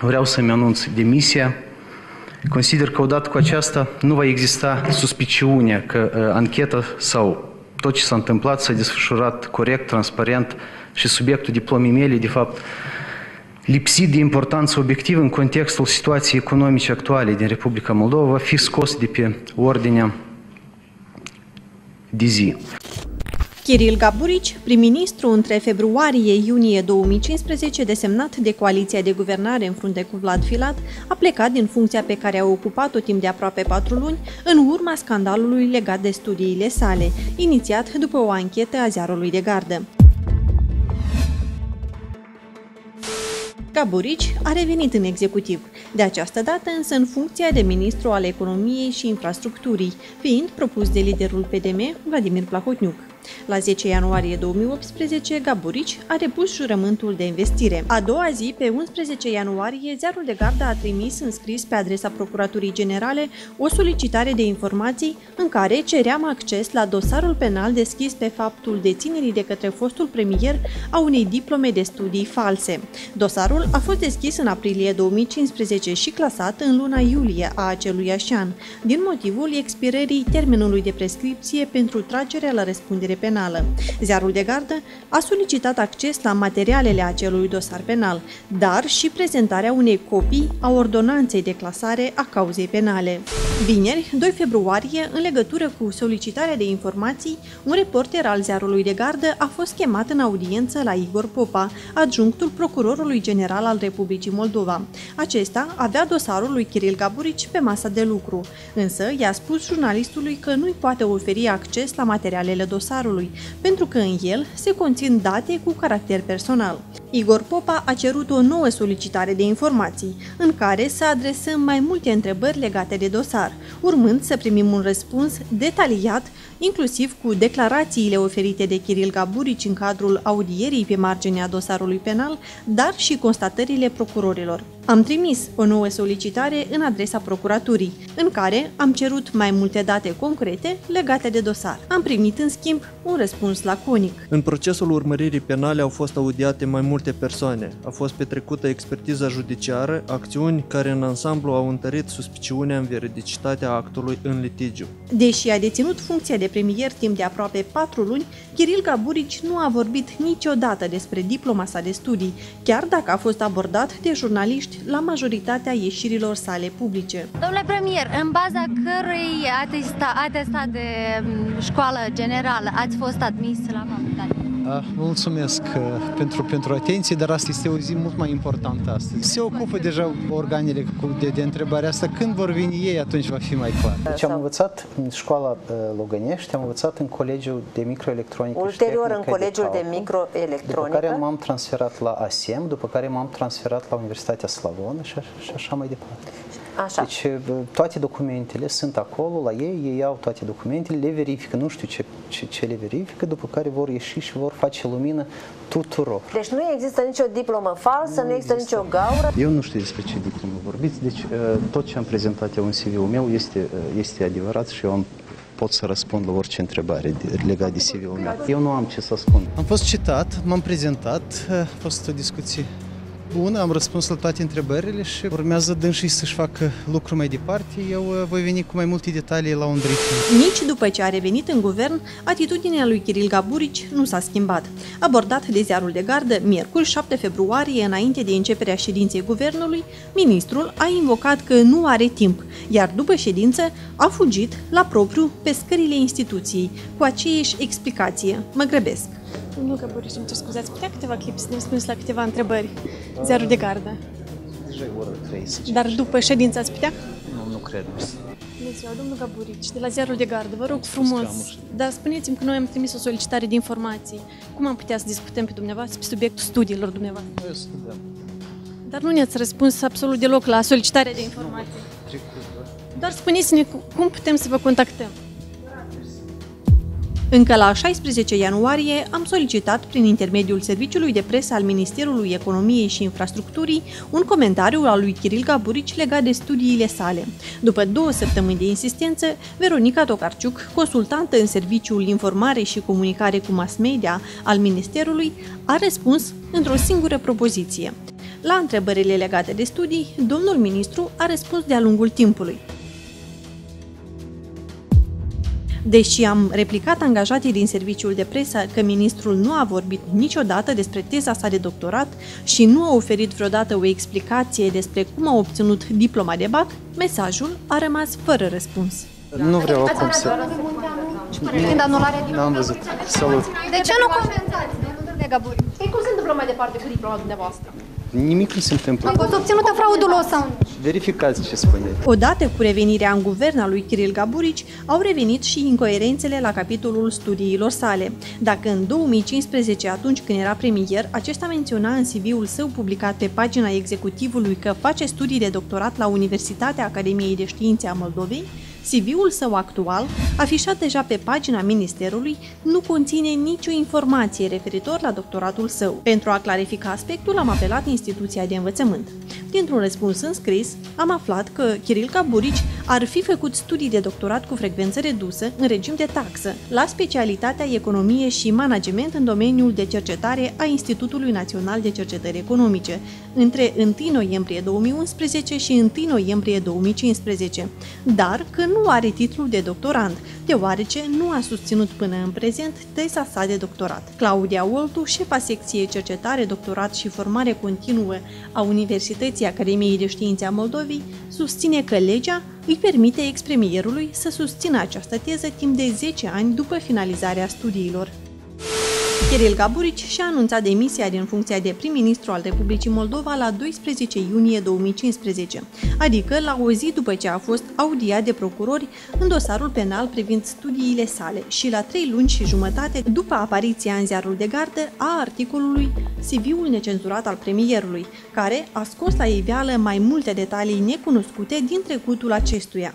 vreau să-mi anunț demisia. Consider că odată cu aceasta nu va exista suspiciunea că uh, ancheta sau tot ce s-a întâmplat s-a desfășurat corect, transparent și subiectul diplomii mele, de fapt, lipsit de importanță obiectivă în contextul situației economice actuale din Republica Moldova, va fi scos de pe ordinea de zi. Kiril Gaburici, prim-ministru între februarie-iunie 2015, desemnat de coaliția de guvernare în frunte cu Vlad Filat, a plecat din funcția pe care a ocupat-o timp de aproape patru luni, în urma scandalului legat de studiile sale, inițiat după o anchetă a ziarului de gardă. Gaburici a revenit în executiv, de această dată însă în funcția de ministru al economiei și infrastructurii, fiind propus de liderul PDM, Vladimir Plahotniuc. La 10 ianuarie 2018, Gaburici a depus jurământul de investire. A doua zi, pe 11 ianuarie, Ziarul de Gardă a trimis în scris pe adresa Procuraturii Generale o solicitare de informații în care ceream acces la dosarul penal deschis pe faptul deținerii de către fostul premier a unei diplome de studii false. Dosarul a fost deschis în aprilie 2015 și clasat în luna iulie a acelui an, din motivul expirării termenului de prescripție pentru tragerea la răspundere penală. Ziarul de gardă a solicitat acces la materialele acelui dosar penal, dar și prezentarea unei copii a ordonanței de clasare a cauzei penale. Vineri, 2 februarie, în legătură cu solicitarea de informații, un reporter al Ziarului de Gardă a fost chemat în audiență la Igor Popa, adjunctul procurorului general al Republicii Moldova. Acesta avea dosarul lui Kiril Gaburici pe masa de lucru, însă i-a spus jurnalistului că nu-i poate oferi acces la materialele dosarului dosarului, pentru că în el se conțin date cu caracter personal. Igor Popa a cerut o nouă solicitare de informații, în care să adresăm mai multe întrebări legate de dosar, urmând să primim un răspuns detaliat, inclusiv cu declarațiile oferite de Kiril Gaburici în cadrul audierii pe marginea dosarului penal, dar și constatările procurorilor. Am trimis o nouă solicitare în adresa procuraturii, în care am cerut mai multe date concrete legate de dosar. Am primit, în schimb, un răspuns laconic. În procesul urmăririi penale au fost audiate mai multe persoane. A fost petrecută expertiza judiciară, acțiuni care în ansamblu au întărit suspiciunea în veridicitatea actului în litigiu. Deși a deținut funcția de premier timp de aproape patru luni, Kiril Gaburici nu a vorbit niciodată despre diploma sa de studii, chiar dacă a fost abordat de jurnaliști la majoritatea ieșirilor sale publice. Domnule premier, în baza cărui atestat, atestat de mm, școală generală ați fost admis la facultate? Mulțumesc uh, pentru, pentru atenție, dar asta este o zi mult mai importantă astăzi. Se ocupă deja organele de, de întrebarea asta. Când vor veni ei, atunci va fi mai clar. Deci am învățat în școala uh, Logănești, am învățat în colegiul de microelectronică Ulterior în colegiul de, de microelectronică. După care m-am transferat la ASEM, după care m-am transferat la Universitatea Slavonă și, și așa mai departe. Așa. Deci toate documentele sunt acolo la ei, ei iau toate documentele, le verifică, nu știu ce, ce, ce le verifică, după care vor ieși și vor face lumină tuturor. Deci nu există nicio diplomă falsă, nu, nu există, există nicio gaură? Eu nu știu despre ce diplomă vorbiți, deci tot ce am prezentat eu în CV-ul meu este, este adevărat și eu am pot să răspund la orice întrebare legată de CV-ul meu. Eu nu am ce să spun. Am fost citat, m-am prezentat, a fost o discuție Bun, am răspuns la toate întrebările și urmează dânsii să-și facă lucru mai departe. Eu uh, voi veni cu mai multe detalii la un briefing. Nici după ce a revenit în guvern, atitudinea lui Kiril Gaburici nu s-a schimbat. Abordat de ziarul de gardă, miercuri 7 februarie, înainte de începerea ședinței guvernului, ministrul a invocat că nu are timp, iar după ședință a fugit la propriu pe scările instituției, cu aceeași explicație. Mă grăbesc. Nu că Boris, îmi scuzați, putea câteva clipuri să ne răspundeți la câteva întrebări? Ziarul de gardă. Deja e oră 30. Dar după ședință ați putea? Nu, nu cred. Bună ziua, domnul Gaburici, de la Ziarul de Gardă. Vă rog frumos, dar spuneți-mi că noi am trimis o solicitare de informații. Cum am putea să discutăm pe dumneavoastră pe subiectul studiilor dumneavoastră? Noi studăm. Dar nu ne-ați răspuns absolut deloc la solicitarea de informații. Doar spuneți-ne cum putem să vă contactăm. Încă la 16 ianuarie am solicitat prin intermediul serviciului de presă al Ministerului Economiei și Infrastructurii un comentariu al lui Kiril Gaburici legat de studiile sale. După două săptămâni de insistență, Veronica Tocarciuc, consultantă în Serviciul Informare și Comunicare cu Mass Media al Ministerului, a răspuns într-o singură propoziție. La întrebările legate de studii, domnul ministru a răspuns de-a lungul timpului. Deși am replicat angajatii din serviciul de presă că ministrul nu a vorbit niciodată despre teza sa de doctorat și nu a oferit vreodată o explicație despre cum a obținut diploma de BAC, mesajul a rămas fără răspuns. Nu vreau acum să... Când anularea N-am văzut. Salut. De ce nu comentați, domnule Gaburi? Păi cum se întâmplă mai departe cu diploma dumneavoastră? Nimic nu se întâmplă. A fost obținută fraudulos sau nu? Verificați ce spune. Odată cu revenirea în guvern a lui Kiril Gaburici, au revenit și incoerențele la capitolul studiilor sale. Dacă în 2015, atunci când era premier, acesta menționa în CV-ul său publicat pe pagina executivului că face studii de doctorat la Universitatea Academiei de Științe a Moldovei, CV-ul său actual, afișat deja pe pagina Ministerului, nu conține nicio informație referitor la doctoratul său. Pentru a clarifica aspectul, am apelat instituția de învățământ. Dintr-un răspuns înscris, am aflat că Kiril Caburici ar fi făcut studii de doctorat cu frecvență redusă, în regim de taxă, la specialitatea Economie și Management în domeniul de cercetare a Institutului Național de Cercetări Economice, între 1 noiembrie 2011 și 1 noiembrie 2015, dar că nu are titlul de doctorand, deoarece nu a susținut până în prezent teza sa de doctorat. Claudia Oltu, șefa secției Cercetare, Doctorat și Formare Continuă a Universității Academiei de Științe a Moldovei, susține că legea îi permite ex-premierului să susțină această teză timp de 10 ani după finalizarea studiilor. Kiril Gaburici și-a anunțat demisia din funcția de prim-ministru al Republicii Moldova la 12 iunie 2015, adică la o zi după ce a fost audiat de procurori în dosarul penal privind studiile sale și la trei luni și jumătate după apariția în ziarul de gardă a articolului CV-ul necenzurat al premierului, care a scos la iveală mai multe detalii necunoscute din trecutul acestuia.